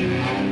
Bye.